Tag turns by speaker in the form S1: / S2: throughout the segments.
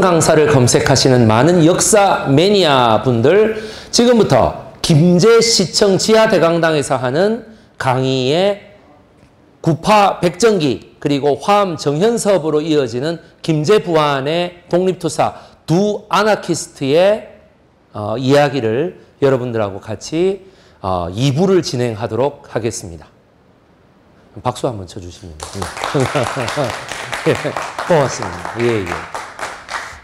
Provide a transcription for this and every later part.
S1: 강사를 검색하시는 많은 역사 매니아 분들 지금부터 김제시청 지하대강당에서 하는 강의의 구파 백정기 그리고 화암 정현섭으로 이어지는 김제부안의 독립투사 두 아나키스트의 어, 이야기를 여러분들하고 같이 어, 2부를 진행하도록 하겠습니다. 박수 한번 쳐주시면. 예, 고맙습니다. 예, 예.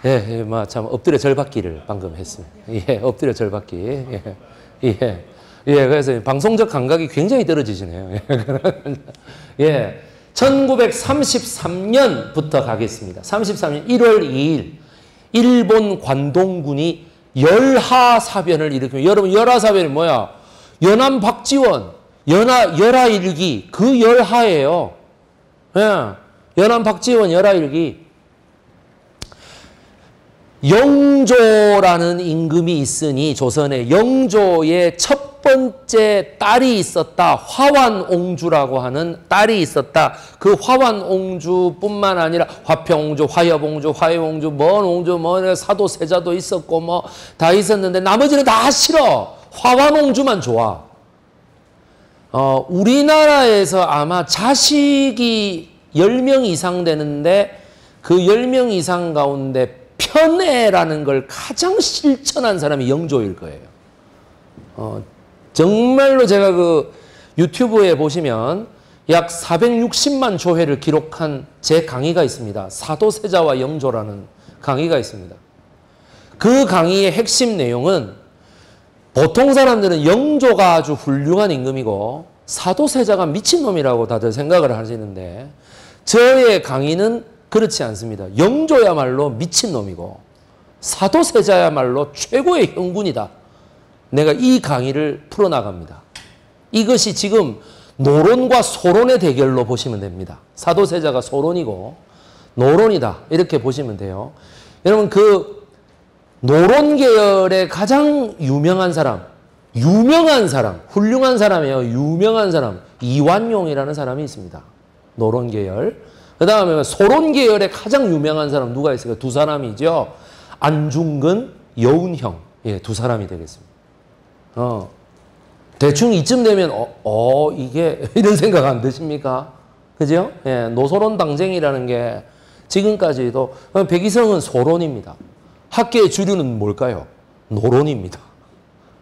S1: 예, 예, 뭐, 참, 엎드려 절받기를 방금 했습니다. 예, 엎드려 절받기. 예, 예. 예, 그래서 방송적 감각이 굉장히 떨어지시네요. 예. 1933년부터 가겠습니다. 33년 1월 2일, 일본 관동군이 열하사변을 일으키면, 여러분, 열하사변이 뭐야? 연암 박지원, 연하, 열하일기, 그 열하예요. 예. 연암 박지원 열하일기. 영조라는 임금이 있으니 조선에 영조의 첫 번째 딸이 있었다. 화완옹주라고 하는 딸이 있었다. 그 화완옹주뿐만 아니라 화평옹주, 화엽옹주, 화해옹주, 먼 옹주, 먼 사도세자도 있었고 뭐 다 있었는데 나머지는 다 싫어. 화완옹주만 좋아. 어, 우리나라에서 아마 자식이 10명 이상 되는데 그 10명 이상 가운데 편애라는 걸 가장 실천한 사람이 영조일 거예요. 어, 정말로 제가 그 유튜브에 보시면 약 460만 조회를 기록한 제 강의가 있습니다. 사도세자와 영조라는 강의가 있습니다. 그 강의의 핵심 내용은 보통 사람들은 영조가 아주 훌륭한 임금이고 사도세자가 미친놈이라고 다들 생각을 하시는데 저의 강의는 그렇지 않습니다. 영조야말로 미친놈이고 사도세자야말로 최고의 형군이다. 내가 이 강의를 풀어나갑니다. 이것이 지금 노론과 소론의 대결로 보시면 됩니다. 사도세자가 소론이고 노론이다. 이렇게 보시면 돼요. 여러분 그 노론 계열의 가장 유명한 사람, 유명한 사람, 훌륭한 사람이에요. 유명한 사람, 이완용이라는 사람이 있습니다. 노론 계열. 그 다음에 소론 계열의 가장 유명한 사람 누가 있을까요? 두 사람이죠. 안중근, 여운형. 예, 두 사람이 되겠습니다. 어. 대충 이쯤 되면, 어, 어 이게, 이런 생각 안 드십니까? 그죠? 예, 노소론 당쟁이라는 게 지금까지도, 백이성은 소론입니다. 학계의 주류는 뭘까요? 노론입니다.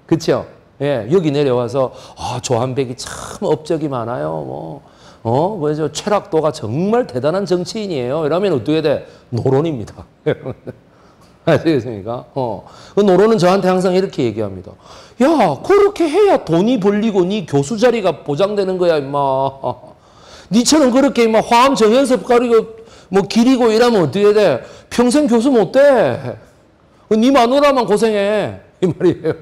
S1: 그쵸? 예, 여기 내려와서, 아, 조한백이 참 업적이 많아요. 뭐, 어, 그래서 철학도가 정말 대단한 정치인이에요. 이러면 어떻게 돼? 노론입니다. 아시겠습니까? 어. 그 노론은 저한테 항상 이렇게 얘기합니다. 야, 그렇게 해야 돈이 벌리고 네 교수 자리가 보장되는 거야, 임마. 니처럼 그렇게 임마 화암 정연섭 가리고 뭐 기리고 이러면 어떻게 돼? 평생 교수 못 돼. 네 마누라만 고생해. 이 말이에요.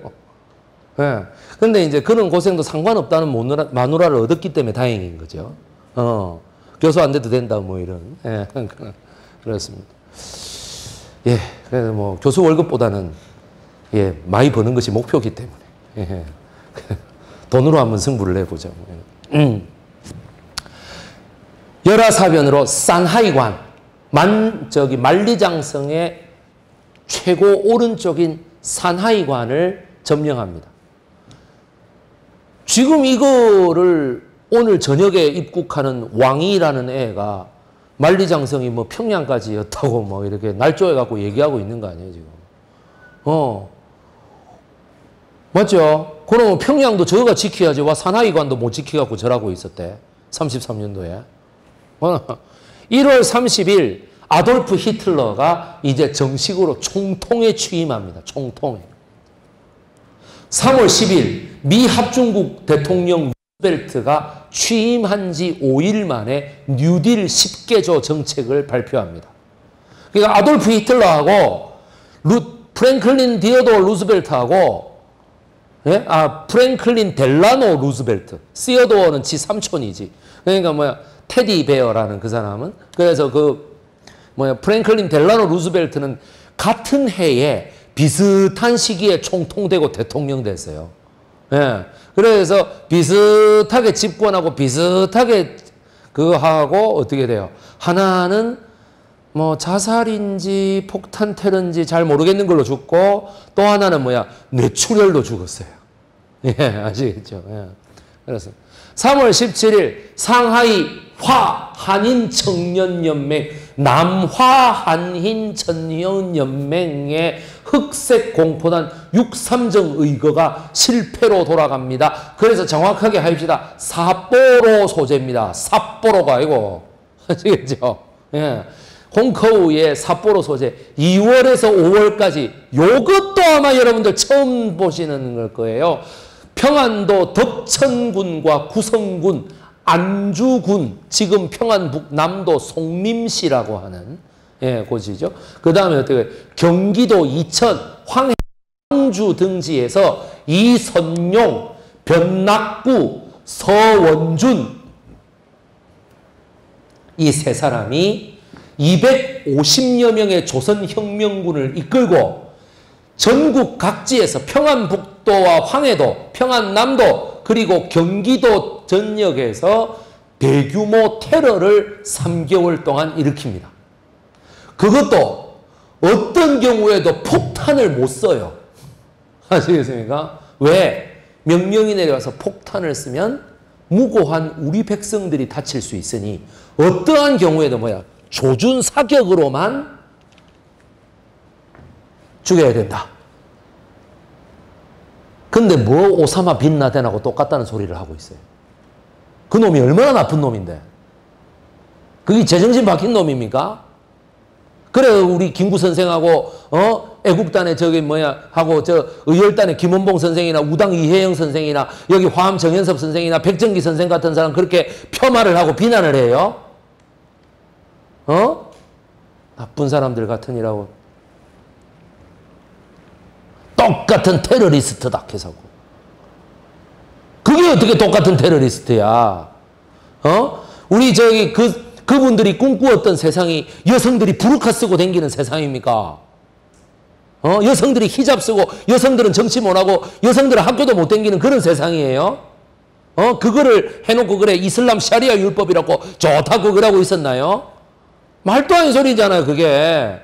S1: 예. 네. 근데 이제 그런 고생도 상관없다는 마누라, 마누라를 얻었기 때문에 다행인 거죠. 어, 교수 안 돼도 된다, 뭐 이런. 예, 그렇습니다. 예, 그래서 뭐 교수 월급보다는 예, 많이 버는 것이 목표이기 때문에. 예, 돈으로 한번 승부를 내보자. 음. 열화사변으로 산하이관, 만, 저기 만리장성의 최고 오른쪽인 산하이관을 점령합니다. 지금 이거를 오늘 저녁에 입국하는 왕이라는 애가 만리장성이 뭐 평양까지였다고 뭐 이렇게 날조해 갖고 얘기하고 있는 거 아니에요, 지금. 어. 맞죠? 그러면 평양도 저가 지켜야지. 와, 산하이관도 못 지켜갖고 저라고 있었대. 33년도에. 1월 30일 아돌프 히틀러가 이제 정식으로 총통에 취임합니다. 총통에. 3월 10일 미 합중국 대통령 벨트가 취임한 지 5일 만에 뉴딜 10개조 정책을 발표합니다. 그러니까 아돌프 히틀러하고 루, 프랭클린 시어도어 루스벨트하고 예? 아 프랭클린 델라노 루스벨트 시어도어는 지 삼촌이지. 그러니까 뭐야 테디 베어라는 그 사람은 그래서 그 뭐야 프랭클린 델라노 루스벨트는 같은 해에 비슷한 시기에 총통되고 대통령 됐어요. 예. 그래서 비슷하게 집권하고 비슷하게 그거 하고 어떻게 돼요? 하나는 뭐 자살인지 폭탄 테러인지 잘 모르겠는 걸로 죽고 또 하나는 뭐야 뇌출혈로 죽었어요. 예, 아시겠죠? 예. 그래서 3월 17일 상하이 화 한인 청년 연맹 남화 한인 청년 연맹의 흑색 공포단 6.3정 의거가 실패로 돌아갑니다. 그래서 정확하게 합시다. 삿포로 소재입니다. 삿포로가 아니고 아시겠죠? 예. 홍커우의 삿포로 소재 2월에서 5월까지 요것도 아마 여러분들 처음 보시는 걸 거예요. 평안도 덕천군과 구성군, 안주군, 지금 평안북 남도 송림시라고 하는 예, 곳이죠. 그 다음에 어떻게 경기도 이천, 황주 등지에서 이선용, 변낙구, 서원준 이 세 사람이 250여 명의 조선혁명군을 이끌고 전국 각지에서 평안북도와 황해도, 평안남도, 그리고 경기도 전역에서 대규모 테러를 3개월 동안 일으킵니다. 그것도 어떤 경우에도 폭탄을 못 써요. 아시겠습니까? 왜? 명령이 내려와서 폭탄을 쓰면 무고한 우리 백성들이 다칠 수 있으니 어떠한 경우에도 뭐야? 조준 사격으로만 죽여야 된다. 근데 뭐 오사마 빈 라덴하고 똑같다는 소리를 하고 있어요. 그 놈이 얼마나 나쁜 놈인데. 그게 제정신 박힌 놈입니까? 그래 우리 김구 선생하고 어 애국단의 저기 뭐야 하고 저 의열단의 김원봉 선생이나 우당 이혜영 선생이나 여기 화암 정현섭 선생이나 백정기 선생 같은 사람 그렇게 폄하를 하고 비난을 해요. 어? 나쁜 사람들 같으니라고. 똑같은 테러리스트다 계속. 그게 어떻게 똑같은 테러리스트야? 어? 우리 저기 그 그분들이 꿈꾸었던 세상이 여성들이 부르카 쓰고 다니는 세상입니까? 어? 여성들이 히잡 쓰고 여성들은 정치 못하고 여성들은 학교도 못 다니는 그런 세상이에요? 어? 그거를 해놓고 그래 이슬람 샤리아 율법이라고 좋다고 그러고 있었나요? 말도 안 소리잖아요 그게.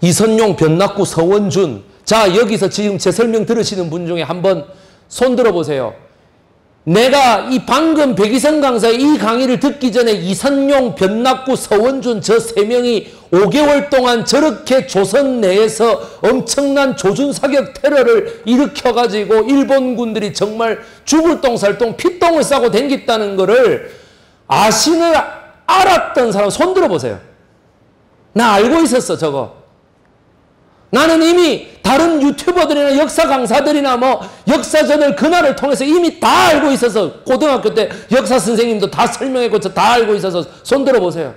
S1: 이선용, 변낙구, 서원준. 자, 여기서 지금 제 설명 들으시는 분 중에 한번 손 들어보세요. 내가 이 방금 백이성 강사의 이 강의를 듣기 전에 이선용, 변낙구, 서원준 저 세 명이 5개월 동안 저렇게 조선 내에서 엄청난 조준 사격 테러를 일으켜가지고 일본군들이 정말 죽을 똥살똥 피똥을 싸고 댕겼다는 거를 아시는 알았던 사람 손 들어보세요. 나 알고 있었어 저거. 나는 이미 다른 유튜버들이나 역사 강사들이나 뭐 역사전을 그날을 통해서 이미 다 알고 있어서 고등학교 때 역사 선생님도 다 설명했고 저 다 알고 있어서 손 들어보세요.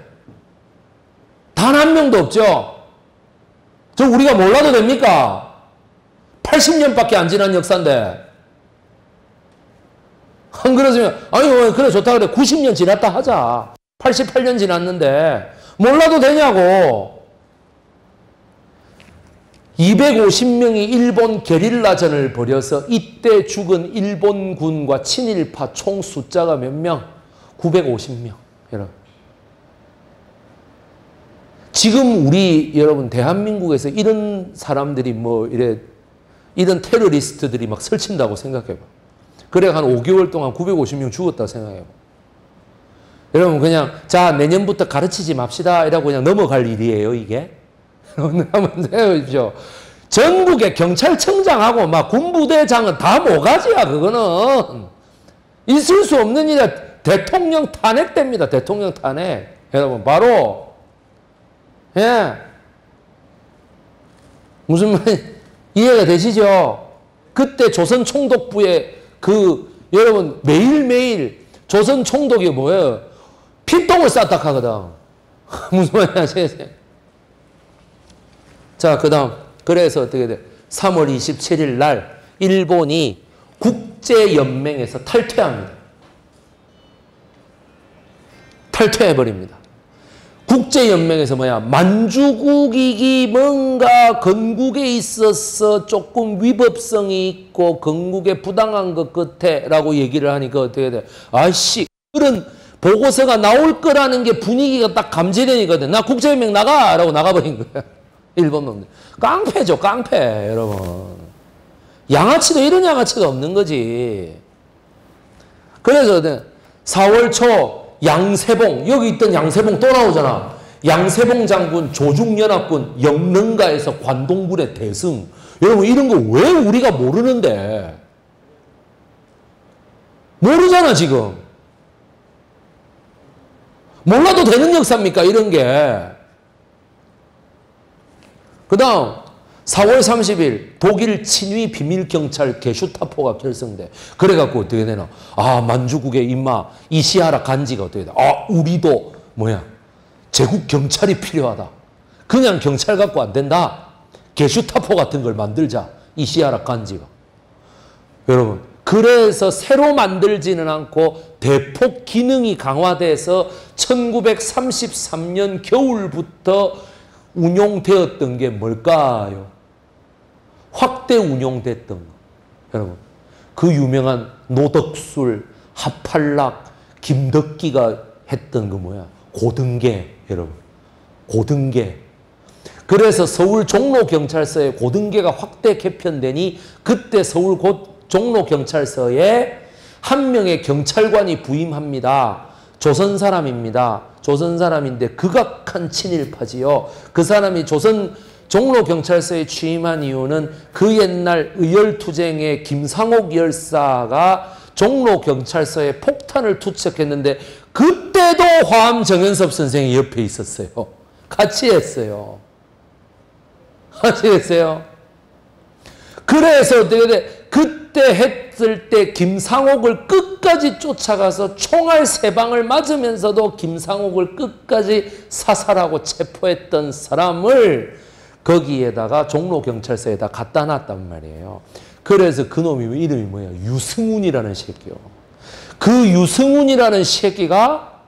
S1: 단 한 명도 없죠. 저 우리가 몰라도 됩니까? 80년밖에 안 지난 역사인데. 안 그러시면 아니 뭐 그래 좋다 그래 90년 지났다 하자. 88년 지났는데 몰라도 되냐고. 250명이 일본 게릴라전을 벌여서 이때 죽은 일본군과 친일파 총 숫자가 몇 명? 950명. 여러분. 지금 우리 여러분 대한민국에서 이런 사람들이 뭐 이래 이런 테러리스트들이 막 설친다고 생각해 봐. 그래 한 5개월 동안 950명 죽었다 생각해 봐. 여러분 그냥 자 내년부터 가르치지 맙시다 이라고 그냥 넘어갈 일이에요 이게. 한번 생각해보십시오. 전국의 경찰청장하고 막 군부대장은 다 모가지야, 그거는. 있을 수 없는 일이야. 대통령 탄핵 됩니다. 대통령 탄핵. 여러분, 바로, 예. 무슨 말, 이해가 되시죠? 그때 조선 총독부의 그, 여러분, 매일매일 조선 총독이 뭐예요? 피똥을 쌌다 하거든. 무슨 말인지 아시겠어요? 자, 그 다음. 그래서 어떻게 돼? 3월 27일 날 일본이 국제연맹에서 탈퇴합니다. 탈퇴해버립니다. 국제연맹에서 뭐야? 만주국이기 뭔가 건국에 있어서 조금 위법성이 있고 건국에 부당한 것 끝에 라고 얘기를 하니까 어떻게 돼? 아씨, 그런 보고서가 나올 거라는 게 분위기가 딱 감지되니거든. 나 국제연맹 나가! 라고 나가버린 거야. 일본 놈들. 깡패죠, 깡패, 여러분. 양아치도 이런 양아치가 없는 거지. 그래서 4월 초 양세봉, 여기 있던 양세봉 또 나오잖아. 양세봉 장군 조중연합군 영릉가에서 관동군의 대승. 여러분, 이런 거 왜 우리가 모르는데? 모르잖아, 지금. 몰라도 되는 역사입니까? 이런 게. 그 다음, 4월 30일 독일 친위 비밀경찰 게슈타포가 결성돼. 그래갖고 어떻게 되나? 아, 만주국의 임마 이시하라 간지가 어떻게 돼? 아, 우리도 뭐야? 제국 경찰이 필요하다. 그냥 경찰 갖고 안 된다. 게슈타포 같은 걸 만들자. 이시하라 간지가. 여러분, 그래서 새로 만들지는 않고 대폭 기능이 강화돼서 1933년 겨울부터 운용되었던 게 뭘까요? 확대 운용됐던 거. 여러분, 그 유명한 노덕술, 하팔락, 김덕기가 했던 그 뭐야? 고등계, 여러분. 고등계. 그래서 서울 종로경찰서에 고등계가 확대 개편되니 그때 서울 고, 종로경찰서에 한 명의 경찰관이 부임합니다. 조선 사람입니다. 조선 사람인데 극악한 친일파지요. 그 사람이 조선 종로 경찰서에 취임한 이유는 그 옛날 의열투쟁의 김상옥 열사가 종로 경찰서에 폭탄을 투척했는데 그때도 화암 정현섭 선생이 옆에 있었어요. 같이 했어요. 같이 했어요. 그래서 어떻게 때 했을 때 김상옥을 끝까지 쫓아가서 총알 세 방을 맞으면서도 김상옥을 끝까지 사살하고 체포했던 사람을 거기에다가 종로경찰서에다 갖다 놨단 말이에요. 그래서 그 놈이 이름이 뭐야? 유승훈이라는 새끼요. 그 유승훈이라는 새끼가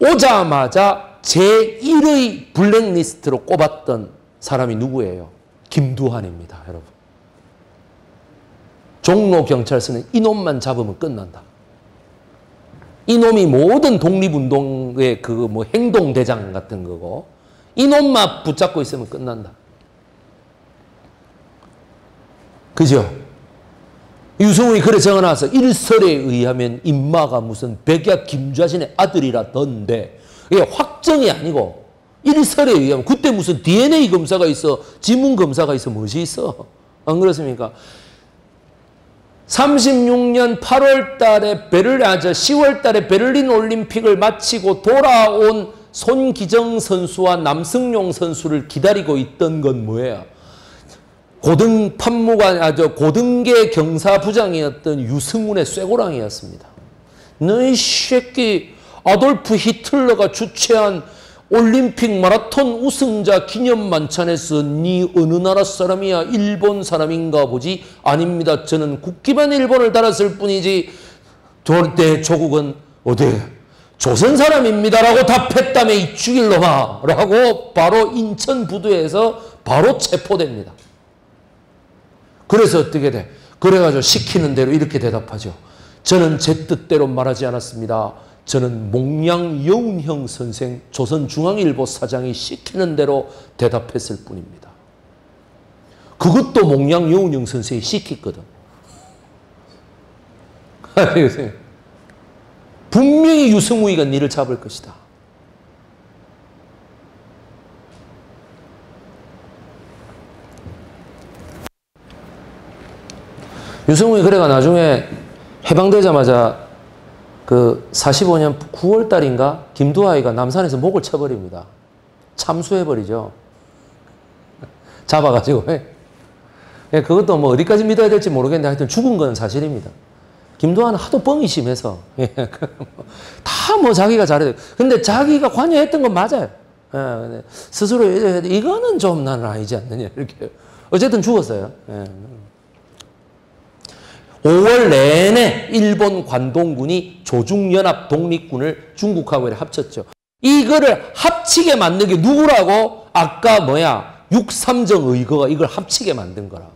S1: 오자마자 제1의 블랙리스트로 꼽았던 사람이 누구예요? 김두한입니다, 여러분. 종로 경찰서는 이놈만 잡으면 끝난다. 이놈이 모든 독립운동의 그 뭐 행동대장 같은 거고, 이놈만 붙잡고 있으면 끝난다. 그죠? 유승훈이 그래 적어놔서 일설에 의하면 임마가 무슨 백야 김좌신의 아들이라던데 이게 확정이 아니고 일설에 의하면 그때 무슨 DNA 검사가 있어 지문 검사가 있어 무엇이 있어 안 그렇습니까? 36년 8월 달에 베를린, 아, 저 10월 달에 베를린 올림픽을 마치고 돌아온 손기정 선수와 남승용 선수를 기다리고 있던 건 뭐예요? 고등 판무관, 아, 저 고등계 경사부장이었던 유승훈의 쇠고랑이었습니다. 너희 새끼 아돌프 히틀러가 주최한 올림픽 마라톤 우승자 기념 만찬에서 네 어느 나라 사람이야? 일본 사람인가 보지? 아닙니다. 저는 국기반 일본을 달았을 뿐이지 절대 조국은 어디 조선 사람입니다라고 답했다며 이 죽일 놈아 라고 바로 인천 부두에서 바로 체포됩니다. 그래서 어떻게 돼? 그래가지고 시키는 대로 이렇게 대답하죠. 저는 제 뜻대로 말하지 않았습니다. 저는 몽양 여운형 선생 조선중앙일보 사장이 시키는 대로 대답했을 뿐입니다. 그것도 몽양 여운형 선생이 시켰거든. 분명히 유승우이가 니를 잡을 것이다. 유승우이 그래가 나중에 해방되자마자 그 45년 9월 달인가 김두하이가 남산에서 목을 쳐버립니다. 참수해버리죠. 잡아가지고. 예, 그것도 뭐 어디까지 믿어야 될지 모르겠는데 하여튼 죽은 건 사실입니다. 김두한은 하도 뻥이 심해서. 다뭐 자기가 잘해. 근데 자기가 관여했던 건 맞아요. 예, 스스로 이거는 좀 나는 아니지 않느냐. 이렇게. 어쨌든 죽었어요. 예. 5월 내내 일본 관동군이 조중연합 독립군을 중국하고 합쳤죠. 이거를 합치게 만든 게 누구라고? 아까 뭐야? 6.3정 의거가 이걸 합치게 만든 거라.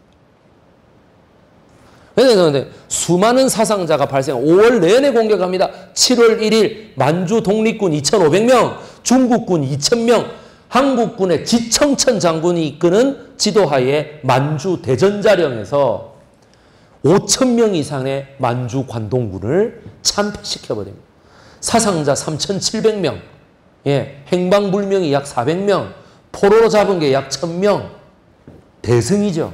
S1: 그런데 수많은 사상자가 발생, 5월 내내 공격합니다. 7월 1일 만주 독립군 2,500명, 중국군 2,000명, 한국군의 지청천 장군이 이끄는 지도하에 만주 대전자령에서 5천 명 이상의 만주 관동군을 참패시켜버립니다. 사상자 3,700명, 예, 행방불명이 약 400명, 포로로 잡은 게 약 1,000명, 대승이죠.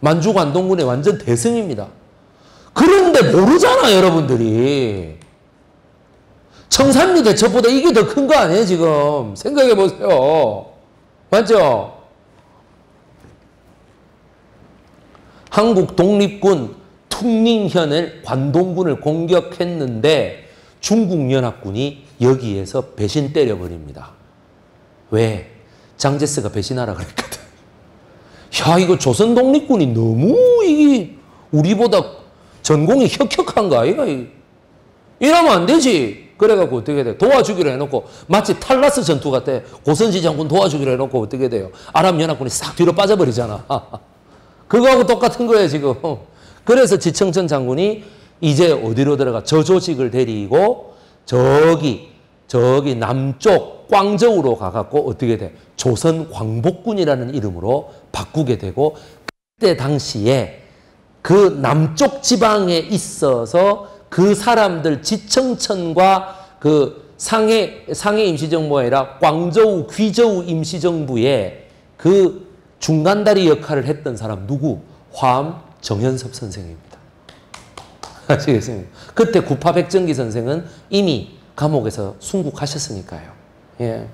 S1: 만주 관동군의 완전 대승입니다. 그런데 모르잖아, 여러분들이. 청산리 대첩보다 이게 더 큰 거 아니에요, 지금? 생각해 보세요. 맞죠? 한국 독립군 퉁닝현을 관동군을 공격했는데 중국 연합군이 여기에서 배신 때려버립니다. 왜? 장제스가 배신하라 그랬거든. 야, 이거 조선 독립군이 너무 이게 우리보다 전공이 혁혁한가, 아이가? 이러면 안 되지. 그래갖고 어떻게 돼? 도와주기로 해놓고 마치 탈라스 전투 같아. 고선지 장군 도와주기로 해놓고 어떻게 돼요? 아랍 연합군이 싹 뒤로 빠져버리잖아. 그거하고 똑같은 거예요, 지금. 그래서 지청천 장군이 이제 어디로 들어가? 저 조직을 데리고 저기, 저기 남쪽 광저우로 가갖고 어떻게 돼? 조선 광복군이라는 이름으로 바꾸게 되고 그때 당시에 그 남쪽 지방에 있어서 그 사람들 지청천과 그 상해 상해 임시정부가 아니라 광저우 귀저우 임시정부의 그 중간다리 역할을 했던 사람 누구? 화암 정현섭 선생입니다. 아시겠습니까? 그때 구파 백정기 선생은 이미 감옥에서 순국하셨으니까요. 예.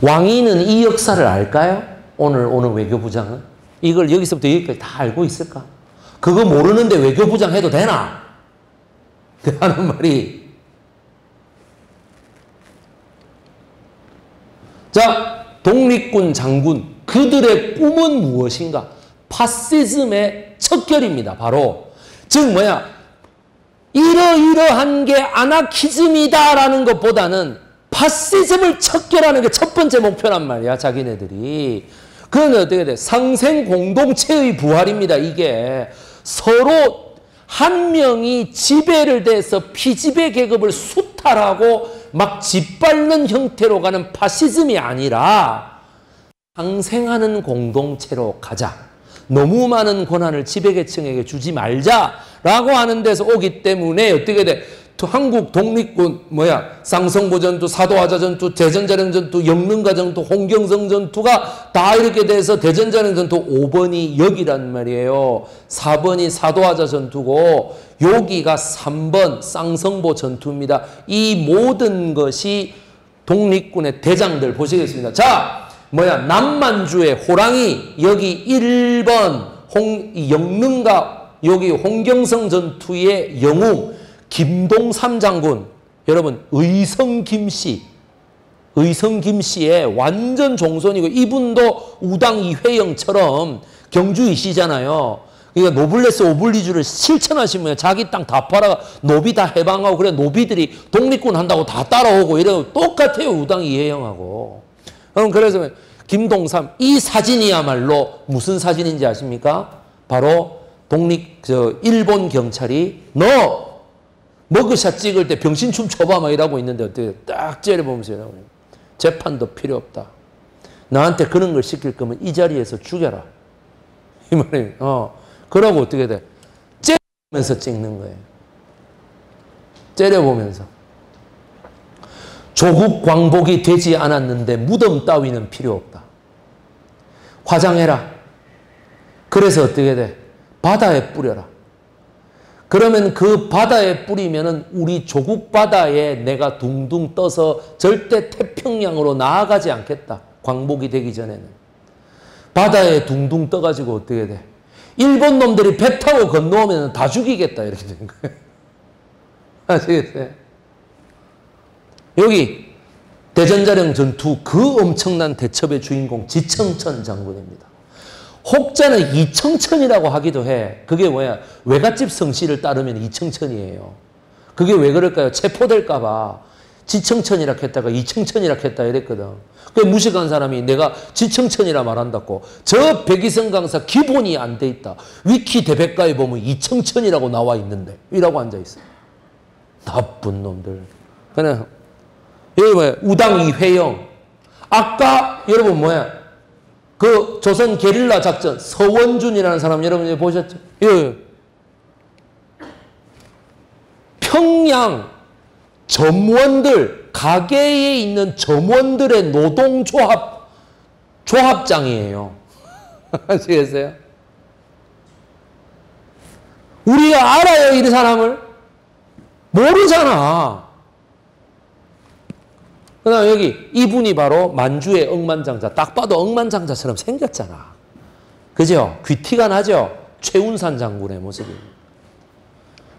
S1: 왕이는 이 역사를 알까요? 오늘 오늘 외교부장은 이걸 여기서부터 여기까지 다 알고 있을까? 그거 모르는데 외교부장 해도 되나? 하는 말이 자 독립군 장군 그들의 꿈은 무엇인가? 파시즘의 척결입니다. 바로 즉 뭐야 이러이러한 게 아나키즘이다라는 것보다는 파시즘을 척결하는 게 첫 번째 목표란 말이야 자기네들이 그러면 어떻게 돼? 상생 공동체의 부활입니다. 이게 서로 한 명이 지배를 대해서 피지배 계급을 수탈하고 막 짓밟는 형태로 가는 파시즘이 아니라 상생하는 공동체로 가자. 너무 많은 권한을 지배계층에게 주지 말자라고 하는 데서 오기 때문에 어떻게 돼? 한국 독립군 뭐야 쌍성보 전투, 사도하자 전투, 대전자령 전투, 영릉가 전투, 홍경성 전투가 다 이렇게 돼서 대전자령 전투 5번이 여기란 말이에요. 4번이 사도하자 전투고 여기가 3번 쌍성보 전투입니다. 이 모든 것이 독립군의 대장들 보시겠습니다. 자, 뭐야 남만주의 호랑이 여기 1번 홍 영릉가 여기 홍경성 전투의 영웅 김동삼 장군, 여러분 의성 김씨, 의성 김씨의 완전 종손이고 이분도 우당 이회영처럼 경주 이씨잖아요. 그러니까 노블레스 오블리주를 실천하시면 자기 땅 다 팔아 노비 다 해방하고 그래 노비들이 독립군 한다고 다 따라오고 이래고 똑같아요 우당 이회영하고. 그럼 그래서 김동삼 이 사진이야말로 무슨 사진인지 아십니까? 바로 독립 저 일본 경찰이 너 머그샷 찍을 때 병신춤 춰봐 막 이러고 있는데 어떻게 딱 째려보면서 재판도 필요 없다. 나한테 그런 걸 시킬 거면 이 자리에서 죽여라. 이 말이 어. 그러고 어떻게 돼? 째려보면서 찍는 거예요. 째려보면서. 조국 광복이 되지 않았는데 무덤 따위는 필요 없다. 화장해라. 그래서 어떻게 돼? 바다에 뿌려라. 그러면 그 바다에 뿌리면은 우리 조국 바다에 내가 둥둥 떠서 절대 태평양으로 나아가지 않겠다. 광복이 되기 전에는. 바다에 둥둥 떠가지고 어떻게 돼? 일본 놈들이 배 타고 건너오면 다 죽이겠다. 이렇게 된 거예요. 아시겠어요? 여기 대전자령 전투 그 엄청난 대첩의 주인공 지청천 장군입니다. 혹자는 이청천이라고 하기도 해. 그게 뭐야? 외갓집 성씨를 따르면 이청천이에요. 그게 왜 그럴까요? 체포될까 봐 지청천이라 했다가 이청천이라 했다 이랬거든. 그 무식한 사람이 내가 지청천이라 말한다고 저 백이성 강사 기본이 안 돼 있다. 위키 대백과에 보면 이청천이라고 나와 있는데 이라고 앉아 있어. 나쁜 놈들. 그냥 뭐야 우당 이회영. 아까 여러분 뭐야 그 조선 게릴라 작전 서원준이라는 사람 여러분 보셨죠? 예. 평양 점원들 가게에 있는 점원들의 노동조합 조합장이에요. 아시겠어요? 우리가 알아요, 이 사람을? 모르잖아. 그 다음 여기 이분이 바로 만주의 억만장자. 딱 봐도 억만장자처럼 생겼잖아. 그죠? 귀티가 나죠? 최운산 장군의 모습이.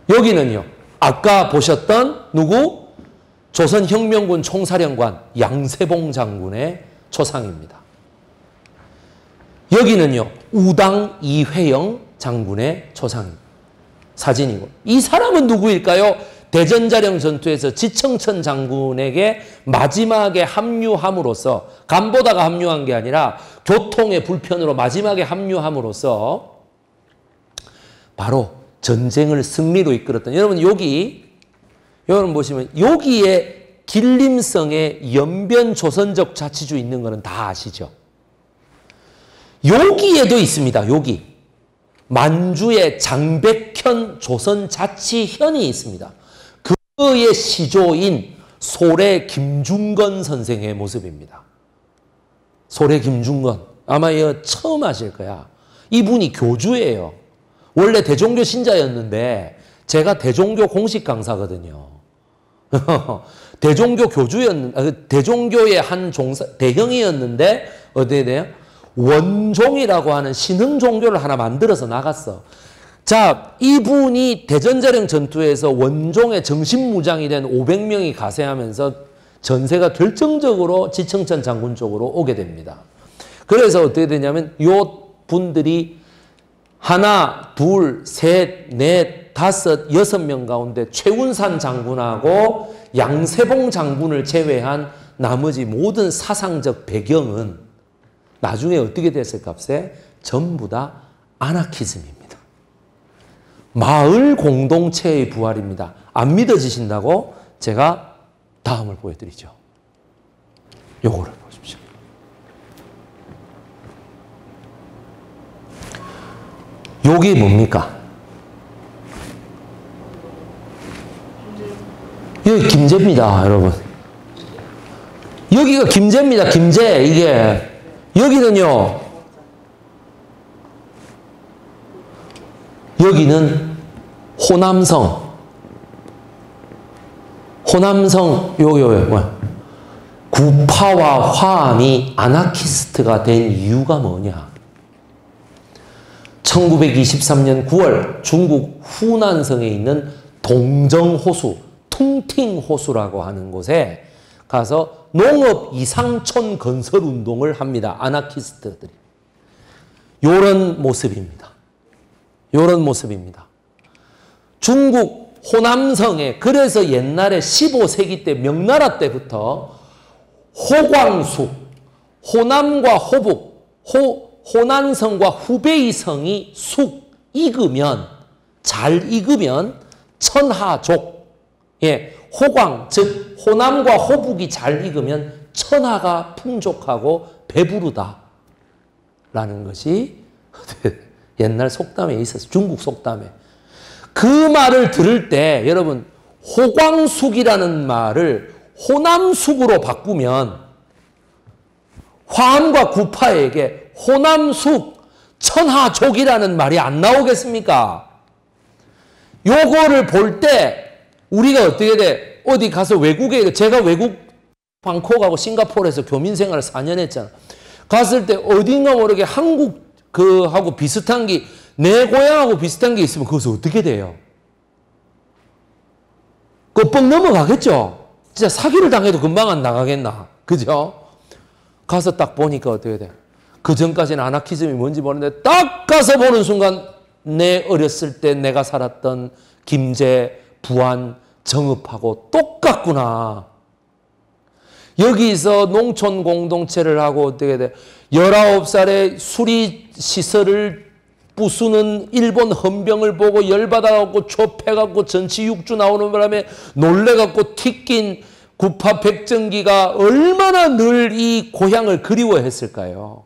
S1: 여기는요. 아까 보셨던 누구? 조선혁명군 총사령관 양세봉 장군의 초상입니다. 여기는요. 우당 이회영 장군의 초상 사진이고 이 사람은 누구일까요? 대전자령 전투에서 지청천 장군에게 마지막에 합류함으로써 간보다가 합류한 게 아니라 교통의 불편으로 마지막에 합류함으로써 바로 전쟁을 승리로 이끌었던 여러분 여기 여러분 보시면 여기에 길림성의 연변 조선적 자치주 있는 거는 다 아시죠? 여기에도 있습니다. 여기 만주의 장백현 조선 자치현이 있습니다. 그의 시조인 소래 김중건 선생의 모습입니다. 소래 김중건 아마 이거 처음 하실 거야. 이분이 교주예요. 원래 대종교 신자였는데 제가 대종교 공식 강사거든요. 대종교 교주였는 아, 그 대종교의 한 종사 대형이었는데 어디에 대요? 원종이라고 하는 신흥 종교를 하나 만들어서 나갔어. 자, 이분이 대전자령 전투에서 원종의 정신무장이 된 500명이 가세하면서 전세가 결정적으로 지청천 장군 쪽으로 오게 됩니다. 그래서 어떻게 되냐면 요 분들이 하나, 둘, 셋, 넷, 다섯, 여섯 명 가운데 최운산 장군하고 양세봉 장군을 제외한 나머지 모든 사상적 배경은 나중에 어떻게 됐을까? 전부 다 아나키즘입니다. 마을 공동체의 부활입니다. 안 믿어지신다고 제가 다음을 보여드리죠. 요거를 보십시오. 요게 뭡니까? 여기 김제입니다, 여러분. 여기가 김제입니다, 김제. 이게. 여기는요, 여기는 호남성. 호남성, 요, 요, 요, 뭐야. 구파와 화암이 아나키스트가 된 이유가 뭐냐? 1923년 9월 중국 후난성에 있는 동정호수, 퉁팅호수라고 하는 곳에 가서 농업 이상촌 건설 운동을 합니다. 아나키스트들이. 요런 모습입니다. 요런 모습입니다. 중국 호남성에 그래서 옛날에 15세기 때 명나라 때부터 호광숙, 호남과 호북, 호, 호난성과 후베이성이 숙 익으면 잘 익으면 천하족, 예, 호광 즉 호남과 호북이 잘 익으면 천하가 풍족하고 배부르다라는 것이 옛날 속담에 있었어. 중국 속담에. 그 말을 들을 때 여러분 호광숙이라는 말을 호남숙으로 바꾸면 화암과 구파에게 호남숙 천하족이라는 말이 안 나오겠습니까? 요거를 볼때 우리가 어떻게 돼? 어디 가서 외국에 제가 외국 방콕하고 싱가포르에서 교민 생활을 4년 했잖아. 갔을 때 어딘가 모르게 한국 그 하고 비슷한 게 내 고향하고 비슷한 게 있으면 그것을 어떻게 돼요? 그뻥 넘어가겠죠? 진짜 사기를 당해도 금방 안 나가겠나? 그죠? 가서 딱 보니까 어떻게 돼? 그 전까지는 아나키즘이 뭔지 모르는데 딱 가서 보는 순간 내 어렸을 때 내가 살았던 김제, 부안, 정읍하고 똑같구나. 여기서 농촌 공동체를 하고 어떻게 돼? 19살에 수리 시설을 부수는 일본 헌병을 보고 열받아갖고 좁혀갖고 전치 육주 나오는 바람에 놀래갖고 튀긴 구파 백정기가 얼마나 늘 이 고향을 그리워했을까요?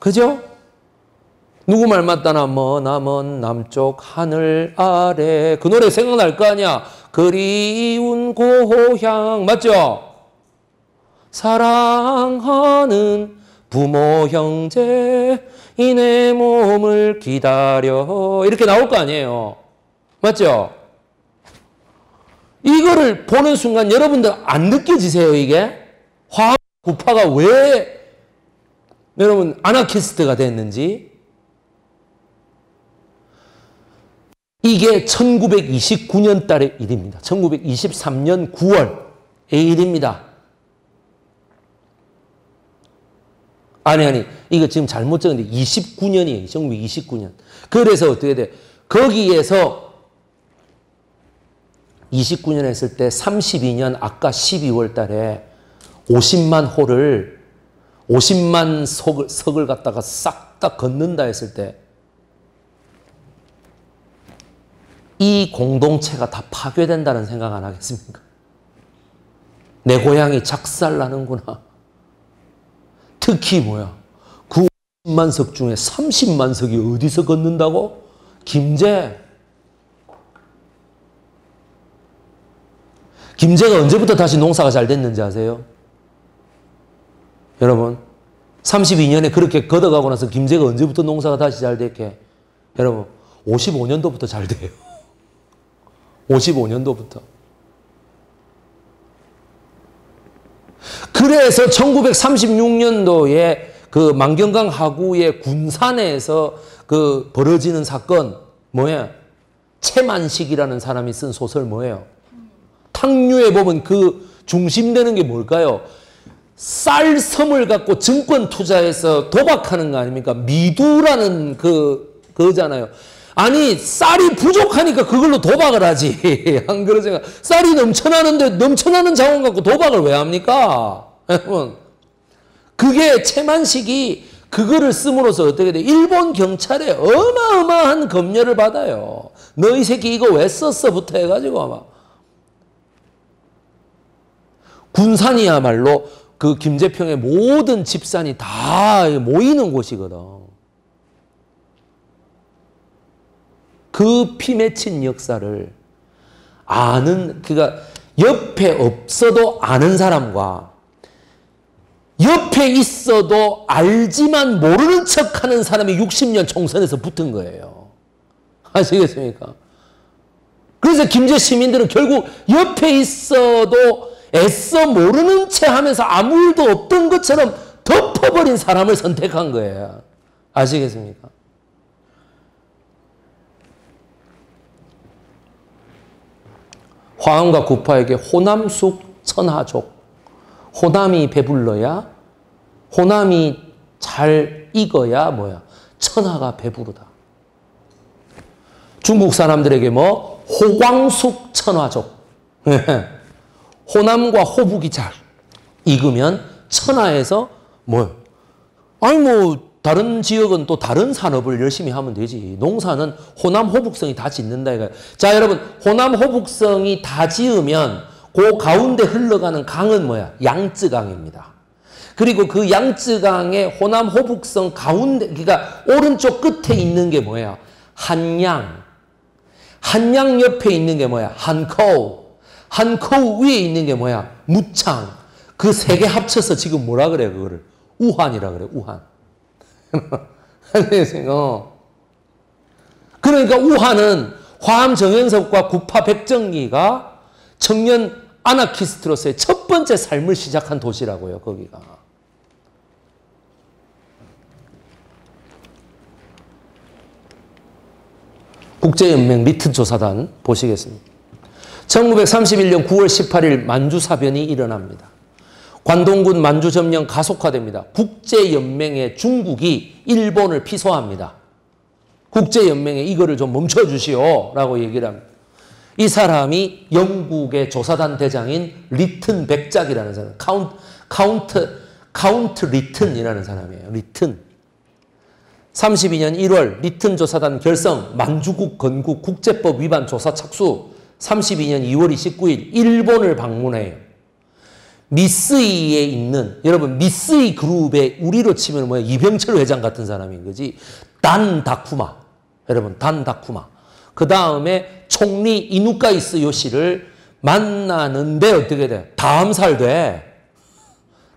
S1: 그죠? 누구 말 맞다나 머나먼 남쪽 하늘 아래 그 노래 생각날 거 아니야? 그리운 고향 맞죠? 사랑하는 부모 형제 이내 몸을 기다려 이렇게 나올 거 아니에요. 맞죠? 이거를 보는 순간 여러분들 안 느껴지세요 이게? 화학 구파가 왜 여러분 아나키스트가 됐는지 이게 1929년 달의 일입니다. 1923년 9월의 일입니다. 아니 아니 이거 지금 잘못 적었는데 29년이에요. 1929년. 그래서 어떻게 돼? 거기에서 29년 했을 때 32년 아까 12월 달에 50만 호를 50만 석을, 석을 갖다가 싹 다 걷는다 했을 때 이 공동체가 다 파괴된다는 생각 안 하겠습니까? 내 고향이 작살나는구나. 특히 뭐야? 그 50만 석 중에 30만 석이 어디서 걷는다고? 김제. 김제가 언제부터 다시 농사가 잘 됐는지 아세요? 여러분, 32년에 그렇게 걷어가고 나서 김제가 언제부터 농사가 다시 잘 됐게? 여러분, 55년도부터 잘 돼요. 55년도부터. 그래서 1936년도에 그 만경강 하구의 군산에서 그 벌어지는 사건 뭐야? 채만식이라는 사람이 쓴 소설 뭐예요? 탕류에 보면 그 중심되는 게 뭘까요? 쌀섬을 갖고 증권 투자해서 도박하는 거 아닙니까? 미두라는 그 그거잖아요. 아니 쌀이 부족하니까 그걸로 도박을 하지 안 그러세요? 쌀이 넘쳐나는데 넘쳐나는 자원 갖고 도박을 왜 합니까? 여러분 그게 채만식이 그거를 씀으로써 어떻게 돼? 일본 경찰에 어마어마한 검열을 받아요. 너이 새끼 이거 왜 썼어?부터 해가지고 아마 군산이야말로 그 김재평의 모든 집산이 다 모이는 곳이거든. 그 피 맺힌 역사를 아는 그가 옆에 없어도 아는 사람과 옆에 있어도 알지만 모르는 척하는 사람이 60년 총선에서 붙은 거예요. 아시겠습니까? 그래서 김제 시민들은 결국 옆에 있어도 애써 모르는 채 하면서 아무 일도 없던 것처럼 덮어버린 사람을 선택한 거예요. 아시겠습니까? 화엄과 구파에게 호남숙 천하족. 호남이 배불러야 호남이 잘 익어야 뭐야? 천하가 배부르다. 중국 사람들에게 뭐 호광숙 천하족. 호남과 호북이 잘 익으면 천하에서 뭐 아니 뭐 다른 지역은 또 다른 산업을 열심히 하면 되지. 농사는 호남 호북성이 다 짓는다 이거. 자, 여러분, 호남 호북성이 다 지으면 그 가운데 흘러가는 강은 뭐야? 양쯔강입니다. 그리고 그 양쯔강의 호남 호북성 가운데 그러니까 오른쪽 끝에 있는 게 뭐야? 한양. 한양 옆에 있는 게 뭐야? 한커우. 한커우 위에 있는 게 뭐야? 무창. 그 세 개 합쳐서 지금 뭐라 그래 그거를? 우한이라 그래. 우한. 어. 그러니까 우한은 화암 정현섭과 구파 백정기가 청년 아나키스트로서의 첫 번째 삶을 시작한 도시라고요, 거기가. 국제연맹 리튼 조사단 보시겠습니다. 1931년 9월 18일 만주사변이 일어납니다. 관동군 만주 점령 가속화됩니다. 국제연맹에 중국이 일본을 피소합니다. 국제연맹에 이거를 좀 멈춰주시오 라고 얘기를 합니다. 이 사람이 영국의 조사단 대장인 리튼 백작이라는 사람, count, count, count 리튼이라는 사람이에요. 리튼. 32년 1월 리튼 조사단 결성, 만주국 건국 국제법 위반 조사 착수, 32년 2월 29일 일본을 방문해요. 미스이에 있는 여러분 미스이 그룹의 우리로 치면 뭐야 이병철 회장 같은 사람인 거지 단 다쿠마 여러분 단 다쿠마 그 다음에 총리 이누카이스 요시를 만나는데 어떻게 돼? 다 암살돼.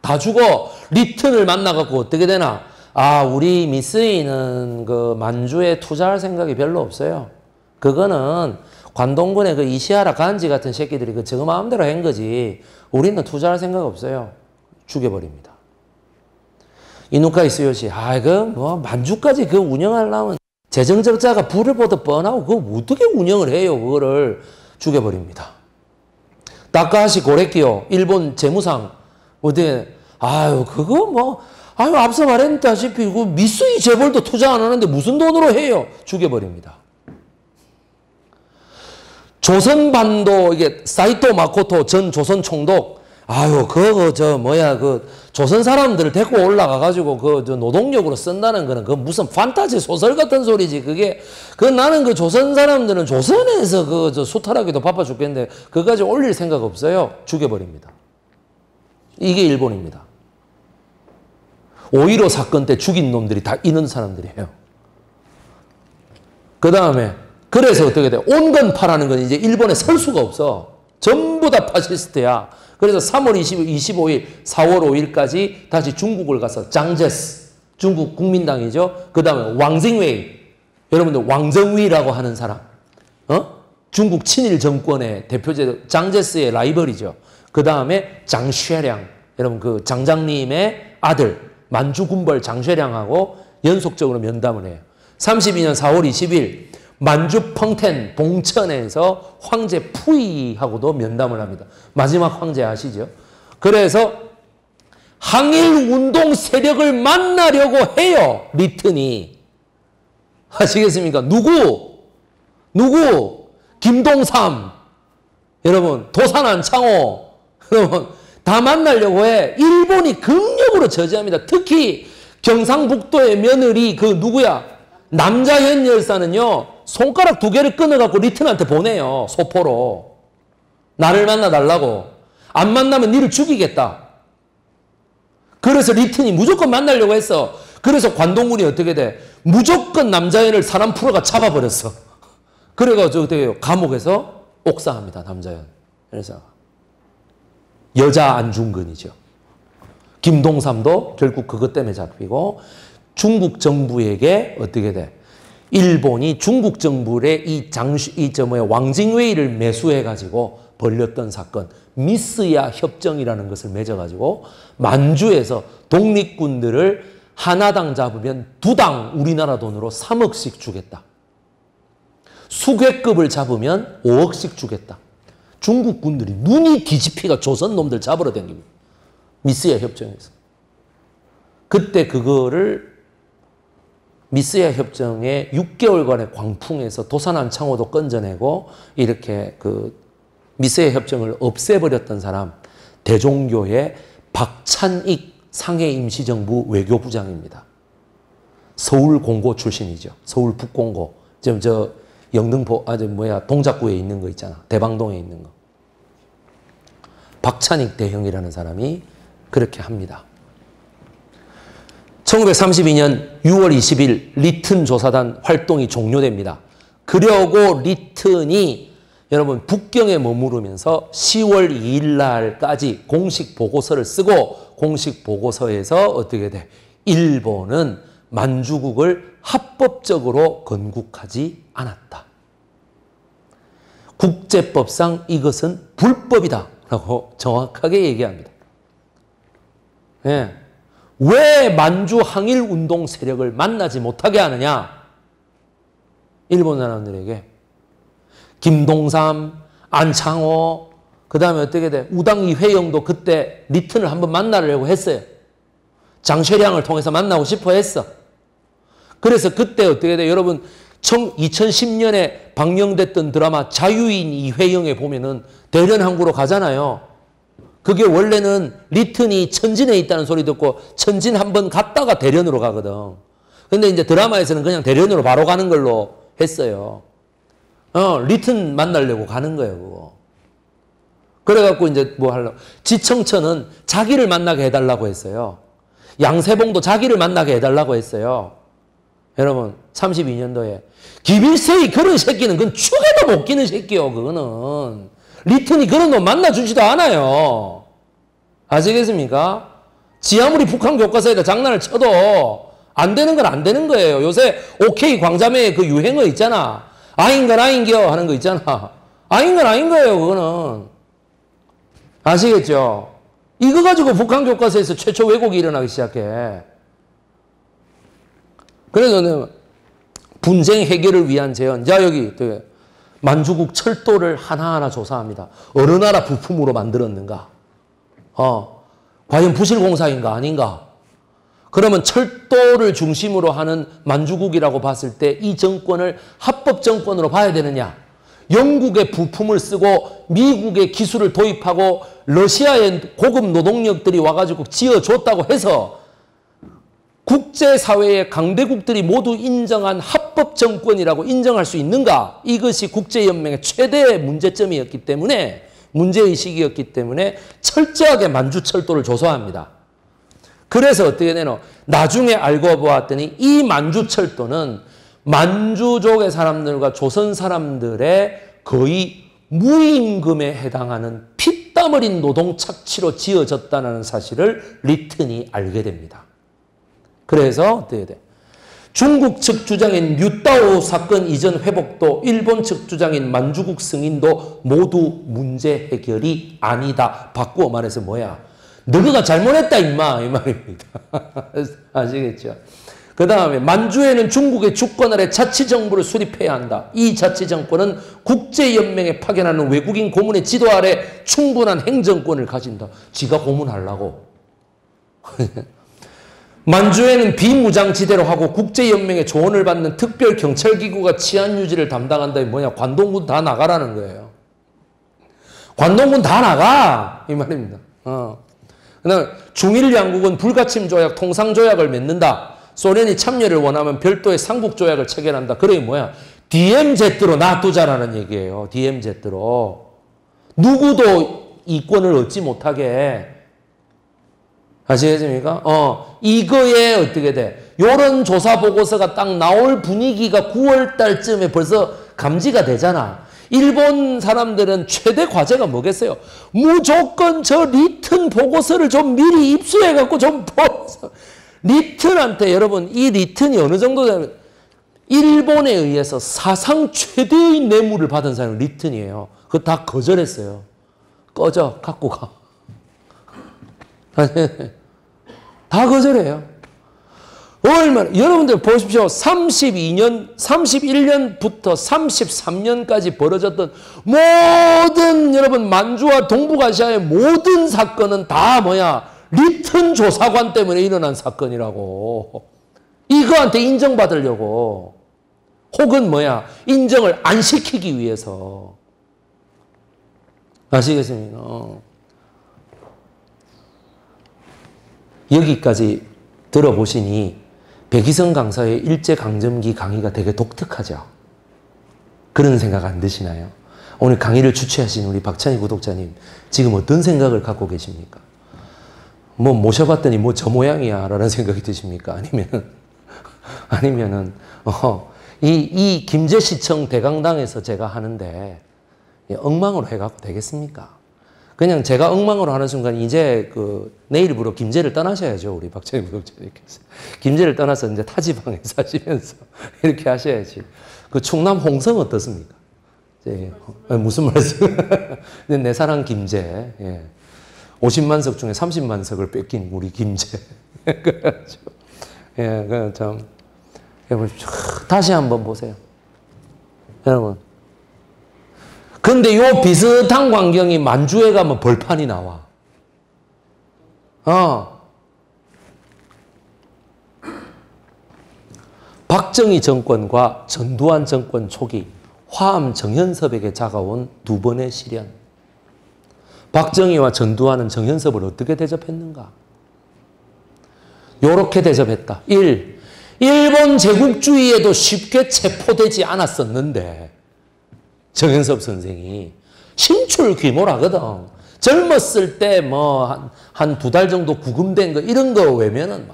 S1: 다 죽어. 리튼을 만나갖고 어떻게 되나? 아, 우리 미스이는 그 만주에 투자할 생각이 별로 없어요. 그거는 관동군의 그 이시하라 간지 같은 새끼들이 그 저거 마음대로 한 거지. 우리는 투자할 생각 없어요. 죽여버립니다. 이누카이스 요시, 아, 그, 뭐, 만주까지 그 운영하려면 재정 적자가 불을 보듯 뻔하고 그거 어떻게 운영을 해요? 그거를 죽여버립니다. 다카하시 고레키요 일본 재무상 어떻게 아유 그거 뭐 아유 앞서 말했다시피 그 미쓰이 재벌도 투자 안 하는데 무슨 돈으로 해요? 죽여버립니다. 조선반도 이게 사이토 마코토 전 조선 총독 아유, 그거, 저, 뭐야, 그, 조선 사람들을 데리고 올라가 가지고, 그, 저, 노동력으로 쓴다는 거는, 그 무슨 판타지 소설 같은 소리지. 그게, 그 나는 그 조선 사람들은 조선에서 그, 저, 수탈하기도 바빠 죽겠는데, 그까지 올릴 생각 없어요. 죽여버립니다. 이게 일본입니다. 5.15 사건 때 죽인 놈들이 다 이런 사람들이에요. 그 다음에, 그래서 어떻게 돼? 온건 파라는 건 이제 일본에 설 수가 없어. 전부 다 파시스트야. 그래서 3월 20, 25일, 4월 5일까지 다시 중국을 가서 장제스, 중국 국민당이죠. 그 다음에 왕징웨이, 여러분들 왕정위라고 하는 사람, 어? 중국 친일 정권의 대표자 장제스의 라이벌이죠. 그 다음에 장쉐량, 여러분 그 장작림의 아들 만주군벌 장쉐량하고 연속적으로 면담을 해요. 32년 4월 20일 만주 펑텐 봉천에서 황제 푸이하고도 면담을 합니다. 마지막 황제 아시죠? 그래서 항일 운동 세력을 만나려고 해요. 리튼이. 아시겠습니까? 누구? 누구? 김동삼. 여러분, 도산안 창호. 여러분, 다 만나려고 해. 일본이 극력으로 저지합니다. 특히 경상북도의 며느리 그 누구야? 남자현 열사는요. 손가락 두 개를 끊어갖고 리튼한테 보내요. 소포로. 나를 만나달라고. 안 만나면 니를 죽이겠다. 그래서 리튼이 무조건 만나려고 했어. 그래서 관동군이 어떻게 돼? 무조건 남자연을 사람 풀어가 잡아버렸어. 그래가지고 어떻게 감옥에서 옥사합니다. 남자연. 그래서 여자 안중근이죠. 김동삼도 결국 그것 때문에 잡히고 중국 정부에게 어떻게 돼? 일본이 중국 정부의 이 장수, 이저 뭐야, 왕징웨이를 매수해 가지고 벌렸던 사건, 미스야 협정이라는 것을 맺어 가지고 만주에서 독립군들을 하나당 잡으면 두 당 우리나라 돈으로 3억씩 주겠다. 수괴급을 잡으면 5억씩 주겠다. 중국 군들이 눈이 뒤집히가 조선 놈들 잡으러 댕깁니다. 미스야 협정에서. 그때 그거를 미스야 협정의 6개월간의 광풍에서 도산한 창호도 건져내고 이렇게 그 미스야 협정을 없애버렸던 사람 대종교의 박찬익 상해 임시정부 외교부장입니다. 서울 공고 출신이죠. 서울 북공고. 지금 저 영등포 아저 뭐야 동작구에 있는 거 있잖아. 대방동에 있는 거. 박찬익 대형이라는 사람이 그렇게 합니다. 1932년 6월 20일 리튼 조사단 활동이 종료됩니다. 그려고 리튼이 여러분 북경에 머무르면서 10월 2일 날까지 공식 보고서를 쓰고 공식 보고서에서 어떻게 돼? 일본은 만주국을 합법적으로 건국하지 않았다. 국제법상 이것은 불법이다. 라고 정확하게 얘기합니다. 예. 왜 만주 항일 운동 세력을 만나지 못하게 하느냐? 일본 사람들에게 김동삼, 안창호, 그 다음에 어떻게 돼? 우당이 회영도 그때 리튼을 한번 만나려고 했어요. 장쉐량을 통해서 만나고 싶어 했어. 그래서 그때 어떻게 돼? 여러분, 2010년에 방영됐던 드라마 자유인 이회영에 보면은 대련항구로 가잖아요. 그게 원래는 리튼이 천진에 있다는 소리 듣고 천진 한 번 갔다가 대련으로 가거든. 근데 이제 드라마에서는 그냥 대련으로 바로 가는 걸로 했어요. 어, 리튼 만나려고 가는 거예요, 그거. 그래갖고 이제 뭐 하려고. 지청천은 자기를 만나게 해달라고 했어요. 양세봉도 자기를 만나게 해달라고 했어요. 여러분, 32년도에. 김일세의 그런 새끼는 그건 축에도 못 끼는 새끼요, 그거는. 리튼이 그런 놈 만나주지도 않아요. 아시겠습니까? 지 아무리 북한 교과서에다 장난을 쳐도 안 되는 건 안 되는 거예요. 요새 오케이 광자매의 그 유행어 있잖아. 아인 건 아인겨 하는 거 있잖아. 아인 건 아인 거예요, 그거는. 아시겠죠? 이거 가지고 북한 교과서에서 최초 왜곡이 일어나기 시작해. 그래서 분쟁 해결을 위한 제언. 자, 여기 만주국 철도를 하나하나 조사합니다. 어느 나라 부품으로 만들었는가? 어, 과연 부실공사인가 아닌가? 그러면 철도를 중심으로 하는 만주국이라고 봤을 때 이 정권을 합법 정권으로 봐야 되느냐? 영국의 부품을 쓰고 미국의 기술을 도입하고 러시아의 고급 노동력들이 와가지고 지어줬다고 해서 국제사회의 강대국들이 모두 인정한 합법 정권이라고 인정할 수 있는가? 이것이 국제연맹의 최대의 문제점이었기 때문에 문제의식이었기 때문에 철저하게 만주철도를 조사합니다. 그래서 어떻게 되노? 나중에 알고 보았더니 이 만주철도는 만주족의 사람들과 조선 사람들의 거의 무임금에 해당하는 피땀 흘린 노동 착취로 지어졌다는 사실을 리튼이 알게 됩니다. 그래서 어떻게 돼? 중국 측 주장인 뉴타오 사건 이전 회복도 일본 측 주장인 만주국 승인도 모두 문제 해결이 아니다. 바꾸어 말해서 뭐야? 너가 잘못했다 임마 이 말입니다. 아시겠죠? 그 다음에 만주에는 중국의 주권 아래 자치정부를 수립해야 한다. 이 자치정권은 국제연맹에 파견하는 외국인 고문의 지도 아래 충분한 행정권을 가진다. 지가 고문하려고. 만주에는 비무장지대로 하고 국제연맹의 조언을 받는 특별경찰기구가 치안유지를 담당한다. 뭐냐 관동군 다 나가라는 거예요. 관동군 다 나가 이 말입니다. 어. 그다음 중일 양국은 불가침 조약, 통상 조약을 맺는다. 소련이 참여를 원하면 별도의 상국 조약을 체결한다. 그래 뭐야? DMZ로 놔두자라는 얘기예요. DMZ로. 누구도 이권을 얻지 못하게. 아시겠습니까? 어, 이거에 어떻게 돼? 요런 조사 보고서가 딱 나올 분위기가 9월 달쯤에 벌써 감지가 되잖아. 일본 사람들은 최대 과제가 뭐겠어요? 무조건 저 리튼 보고서를 좀 미리 입수해갖고 좀 보고서. 리튼한테 여러분, 이 리튼이 어느 정도 되면 일본에 의해서 사상 최대의 뇌물을 받은 사람이 리튼이에요. 그거 다 거절했어요. 꺼져, 갖고 가. 다 거절해요. 얼마나 여러분들 보십시오. 32년, 31년부터 33년까지 벌어졌던 모든 여러분 만주와 동북아시아의 모든 사건은 다 뭐야? 리튼 조사관 때문에 일어난 사건이라고. 이거한테 인정받으려고. 혹은 뭐야? 인정을 안 시키기 위해서. 아시겠습니까? 어. 여기까지 들어보시니 백이성 강사의 일제강점기 강의가 되게 독특하죠. 그런 생각 안 드시나요? 오늘 강의를 주최하신 우리 박찬희 구독자님, 지금 어떤 생각을 갖고 계십니까? 뭐 모셔봤더니 뭐 저 모양이야 라는 생각이 드십니까? 아니면, 아니면은, 어, 이, 이 김제시청 대강당에서 제가 하는데, 엉망으로 해갖고 되겠습니까? 그냥 제가 엉망으로 하는 순간 이제 그 내일부로 김제를 떠나셔야죠. 우리 박정희 부독자님께서. 김제를 떠나서 이제 타지방에 사시면서 이렇게 하셔야지. 그 충남 홍성 어떻습니까? 예, 무슨 말씀? 내 사랑 김제. 예. 50만 석 중에 30만 석을 뺏긴 우리 김제. 그래가지고. 예, 그 참. 다시 한번 보세요. 여러분. 근데 요 비슷한 광경이 만주에 가면 벌판이 나와. 어. 박정희 정권과 전두환 정권 초기 화암 정현섭에게 작아온 두 번의 시련. 박정희와 전두환은 정현섭을 어떻게 대접했는가? 요렇게 대접했다. 1. 일본 제국주의에도 쉽게 체포되지 않았었는데 정현섭 선생이 신출 귀모라거든. 젊었을 때 뭐한두달 정도 구금된 거 이런 거 외면은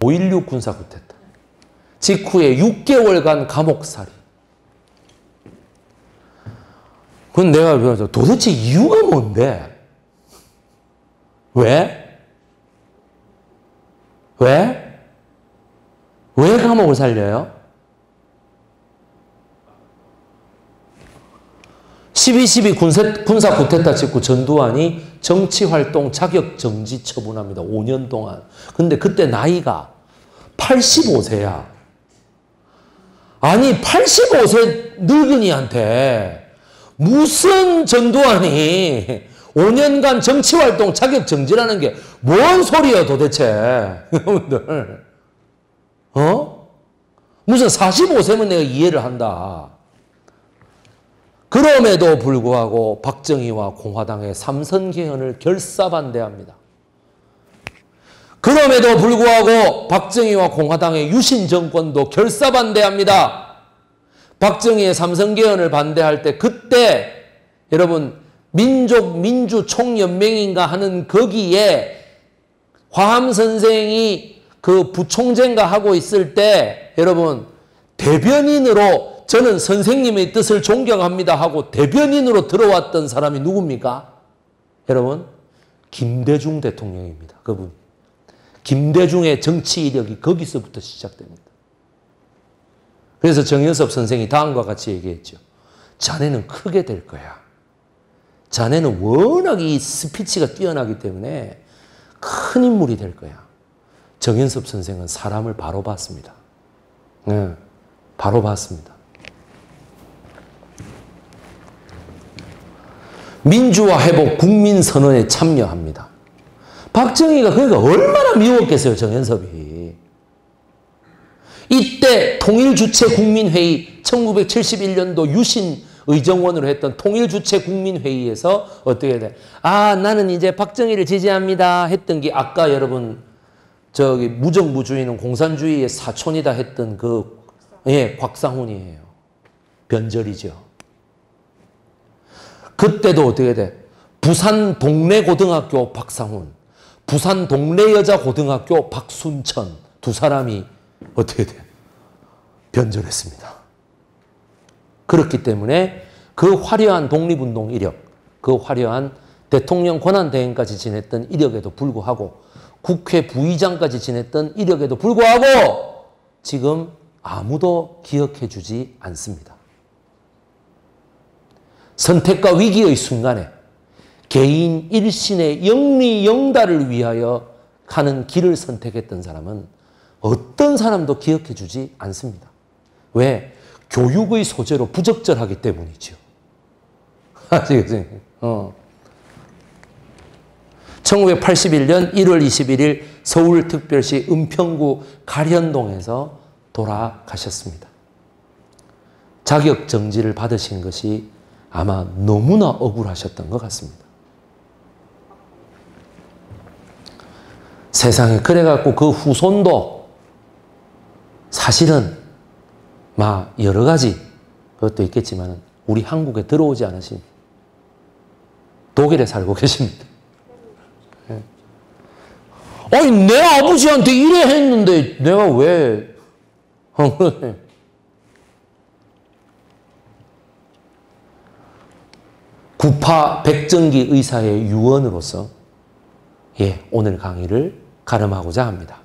S1: 막5.16 군사 쿠데타. 직후에 6개월간 감옥살이. 그건 내가 그래서 도대체 이유가 뭔데? 왜? 왜? 왜 감옥을 살려요? 12.12 군사, 군사 쿠데타 직후 전두환이 정치활동 자격 정지 처분합니다. 5년 동안. 근데 그때 나이가 85세야. 아니, 85세 늙은이한테 무슨 전두환이 5년간 정치활동 자격 정지라는 게 뭔 소리야 도대체. 여러분들. 어? 무슨 45세면 내가 이해를 한다. 그럼에도 불구하고 박정희와 공화당의 삼선 개헌을 결사반대합니다. 그럼에도 불구하고 박정희와 공화당의 유신 정권도 결사반대합니다. 박정희의 삼선 개헌을 반대할 때 그때 여러분 민족 민주 총연맹인가 하는 거기에 화함 선생이 그 부총재인가 하고 있을 때 여러분 대변인으로 저는 선생님의 뜻을 존경합니다 하고 대변인으로 들어왔던 사람이 누굽니까? 여러분, 김대중 대통령입니다. 그분. 김대중의 정치 이력이 거기서부터 시작됩니다. 그래서 정현섭 선생이 다음과 같이 얘기했죠. 자네는 크게 될 거야. 자네는 워낙 이 스피치가 뛰어나기 때문에 큰 인물이 될 거야. 정현섭 선생은 사람을 바로 봤습니다. 네, 바로 봤습니다. 민주화 회복 국민 선언에 참여합니다. 박정희가 그러니까 얼마나 미웠겠어요, 정현섭이. 이때 통일주체 국민회의 1971년도 유신 의정원으로 했던 통일주체 국민회의에서 어떻게 돼? 아, 나는 이제 박정희를 지지합니다. 했던 게 아까 여러분 저기 무정부주의는 공산주의의 사촌이다 했던 그 예, 곽상훈이에요. 변절이죠. 그때도 어떻게 돼? 부산 동래 고등학교 박상훈, 부산 동래 여자 고등학교 박순천 두 사람이 어떻게 돼? 변절했습니다. 그렇기 때문에 그 화려한 독립운동 이력, 그 화려한 대통령 권한대행까지 지냈던 이력에도 불구하고 국회 부의장까지 지냈던 이력에도 불구하고 지금 아무도 기억해 주지 않습니다. 선택과 위기의 순간에 개인 일신의 영리 영달을 위하여 가는 길을 선택했던 사람은 어떤 사람도 기억해 주지 않습니다. 왜? 교육의 소재로 부적절하기 때문이죠. 아시겠지? 어. 1981년 1월 21일 서울특별시 은평구 가련동에서 돌아가셨습니다. 자격 정지를 받으신 것이 아마 너무나 억울하셨던 것 같습니다. 세상에 그래갖고 그 후손도 사실은 막 여러 가지 그것도 있겠지만 우리 한국에 들어오지 않으신 독일에 살고 계십니다. 예. 아니 내 아버지한테 이래 했는데 내가 왜 구파 백정기 의사의 유언으로서 예, 오늘 강의를 가름하고자 합니다.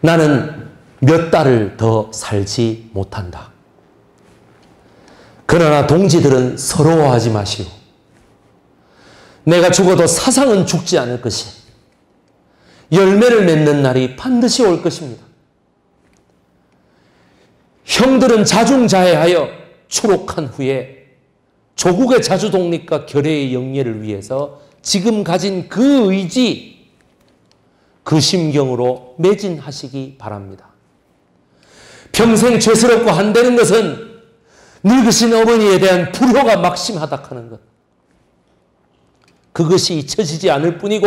S1: 나는 몇 달을 더 살지 못한다. 그러나 동지들은 서러워하지 마시오. 내가 죽어도 사상은 죽지 않을 것이 열매를 맺는 날이 반드시 올 것입니다. 형들은 자중자애하여 추록한 후에 조국의 자주 독립과 결의의 영예를 위해서 지금 가진 그 의지, 그 심경으로 매진하시기 바랍니다. 평생 죄스럽고 한다는 것은 늙으신 어머니에 대한 불효가 막심하다 하는 것. 그것이 잊혀지지 않을 뿐이고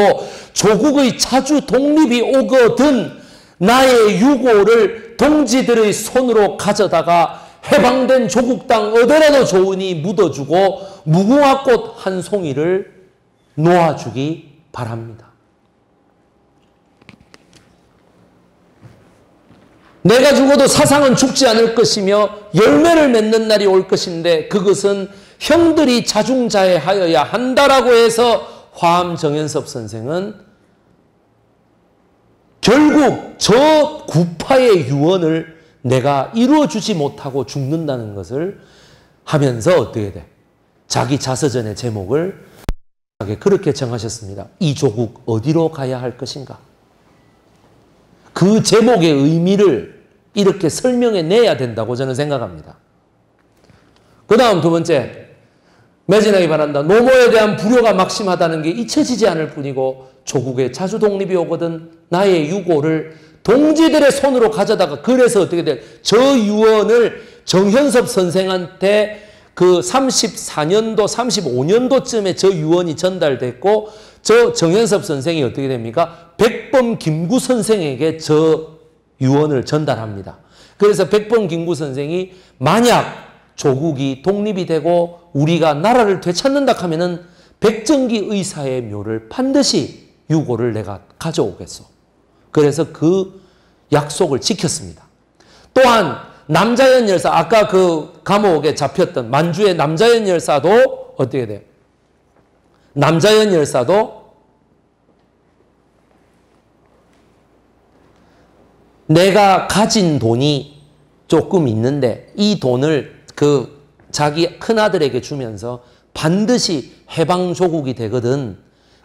S1: 조국의 자주 독립이 오거든 나의 유고를 동지들의 손으로 가져다가 해방된 조국 땅 어디라도 좋으니 묻어주고 무궁화꽃 한 송이를 놓아주기 바랍니다. 내가 죽어도 사상은 죽지 않을 것이며 열매를 맺는 날이 올 것인데 그것은 형들이 자중자애하여야 한다라고 해서 화암 정연섭 선생은 결국 저 구파의 유언을 내가 이루어주지 못하고 죽는다는 것을 하면서 어떻게 돼? 자기 자서전의 제목을 그렇게 정하셨습니다. 이 조국 어디로 가야 할 것인가? 그 제목의 의미를 이렇게 설명해 내야 된다고 저는 생각합니다. 그 다음 두 번째, 매진하기 바란다. 노모에 대한 불효가 막심하다는 게 잊혀지지 않을 뿐이고 조국의 자주 독립이 오거든 나의 유고를 동지들의 손으로 가져다가 그래서 어떻게 돼? 저 유언을 정현섭 선생한테 그 34년도, 35년도쯤에 저 유언이 전달됐고 저 정현섭 선생이 어떻게 됩니까? 백범 김구 선생에게 저 유언을 전달합니다. 그래서 백범 김구 선생이 만약 조국이 독립이 되고 우리가 나라를 되찾는다 하면은 백정기 의사의 묘를 반드시 유고를 내가 가져오겠소. 그래서 그 약속을 지켰습니다. 또한 남자연 열사 아까 그 감옥에 잡혔던 만주의 남자연 열사도 어떻게 돼? 남자연 열사도 내가 가진 돈이 조금 있는데 이 돈을 그 자기 큰아들에게 주면서 반드시 해방 조국이 되거든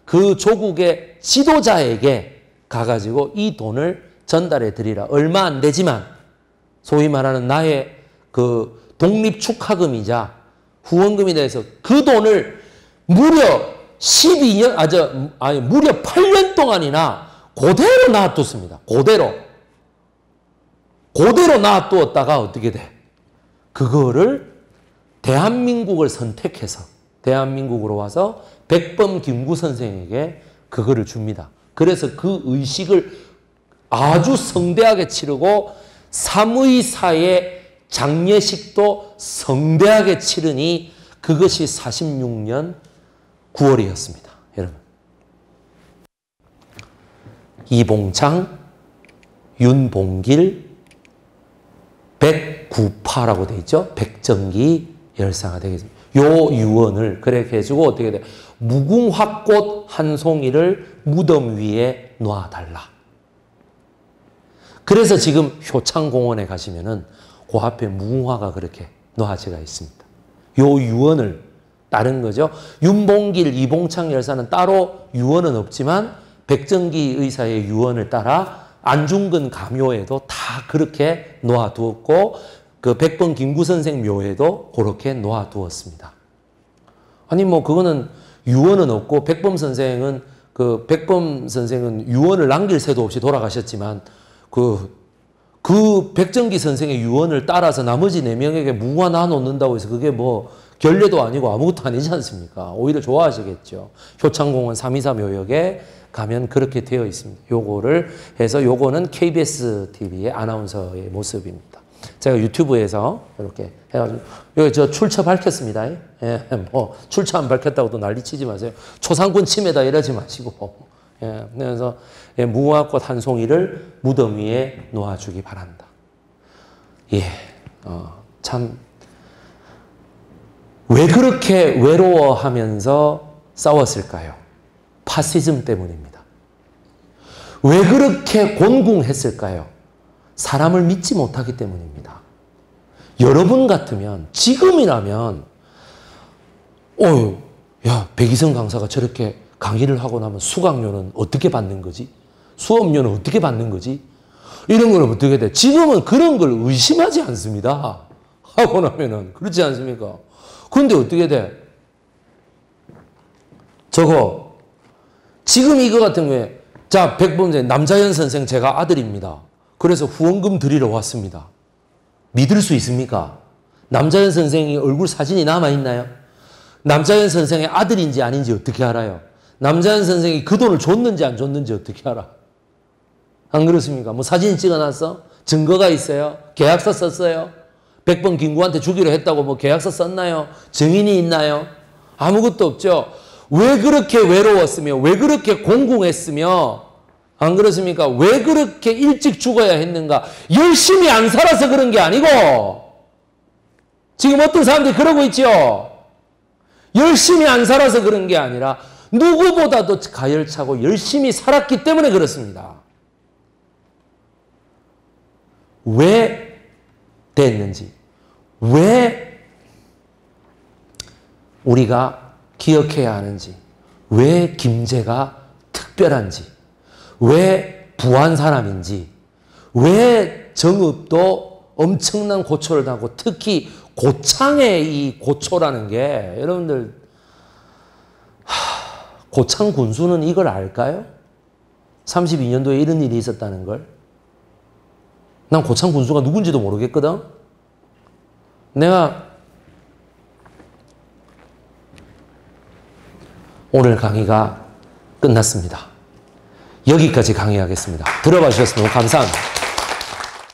S1: 그 조국의 지도자에게 가가지고 이 돈을 전달해 드리라. 얼마 안 되지만 소위 말하는 나의 그 독립 축하금이자 후원금이 돼서 그 돈을 무려 12년, 아, 저, 아니, 무려 8년 동안이나 그대로 놔뒀습니다. 그대로. 그대로 놔두었다가 어떻게 돼? 그거를 대한민국을 선택해서 대한민국으로 와서 백범 김구 선생에게 그거를 줍니다. 그래서 그 의식을 아주 성대하게 치르고 삼의사의 장례식도 성대하게 치르니 그것이 46년 9월이었습니다. 여러분. 이봉창, 윤봉길, 백구파라고 되어 있죠. 백정기 열사가 되겠습니다. 요 유언을 그렇게 해주고 어떻게 돼? 무궁화꽃 한 송이를 무덤 위에 놓아달라. 그래서 지금 효창공원에 가시면은 그 앞에 무궁화가 그렇게 놓아지가 있습니다. 요 유언을 따른 거죠. 윤봉길, 이봉창 열사는 따로 유언은 없지만 백정기 의사의 유언을 따라 안중근 감묘에도 다 그렇게 놓아두었고 그 백번 김구 선생 묘에도 그렇게 놓아두었습니다. 아니 뭐 그거는 유언은 없고 백범 선생은 그 백범 선생은 유언을 남길 새도 없이 돌아가셨지만 그, 그 백정기 선생의 유언을 따라서 나머지 네 명에게 무화 나놓는다고 해서 그게 뭐 결례도 아니고 아무것도 아니지 않습니까? 오히려 좋아하시겠죠. 효창공원 324 묘역에 가면 그렇게 되어 있습니다. 요거를 해서 요거는 KBS TV의 아나운서의 모습입니다. 제가 유튜브에서 이렇게 해가지고 여기 저 출처 밝혔습니다. 예, 뭐 출처 안 밝혔다고 또 난리치지 마세요. 초상권 침해다 이러지 마시고 예, 그래서 예, 무화꽃 한 송이를 무덤 위에 놓아주기 바란다. 예, 어, 참. 왜 그렇게 외로워하면서 싸웠을까요? 파시즘 때문입니다. 왜 그렇게 곤궁했을까요? 사람을 믿지 못하기 때문입니다. 여러분 같으면, 지금이라면, 어, 야, 백이성 강사가 저렇게 강의를 하고 나면 수강료는 어떻게 받는 거지? 수업료는 어떻게 받는 거지? 이런 걸 어떻게 돼? 지금은 그런 걸 의심하지 않습니다. 하고 나면은. 그렇지 않습니까? 그런데 어떻게 돼? 저거, 지금 이거 같은 경우에 자, 백범재 남자연 선생 제가 아들입니다. 그래서 후원금 드리러 왔습니다. 믿을 수 있습니까? 남자연 선생이 얼굴 사진이 남아 있나요? 남자연 선생의 아들인지 아닌지 어떻게 알아요? 남자연 선생이 그 돈을 줬는지 안 줬는지 어떻게 알아? 안 그렇습니까? 뭐 사진 찍어놨어? 증거가 있어요? 계약서 썼어요? 백번 김구한테 주기로 했다고 뭐 계약서 썼나요? 증인이 있나요? 아무것도 없죠. 왜 그렇게 외로웠으며, 왜 그렇게 공공했으며, 안 그렇습니까? 왜 그렇게 일찍 죽어야 했는가? 열심히 안 살아서 그런 게 아니고, 지금 어떤 사람들이 그러고 있죠? 열심히 안 살아서 그런 게 아니라, 누구보다도 가열차고 열심히 살았기 때문에 그렇습니다. 왜 됐는지, 왜 우리가 기억해야 하는지, 왜 김제가 특별한지, 왜 부한 사람인지, 왜 정읍도 엄청난 고초를 당하고 특히 고창의 이 고초라는 게 여러분들 고창 군수는 이걸 알까요? 32년도에 이런 일이 있었다는 걸. 난 고창 군수가 누군지도 모르겠거든. 내가 오늘 강의가 끝났습니다. 여기까지 강의하겠습니다. 들어봐 주셔서 너무 감사합니다.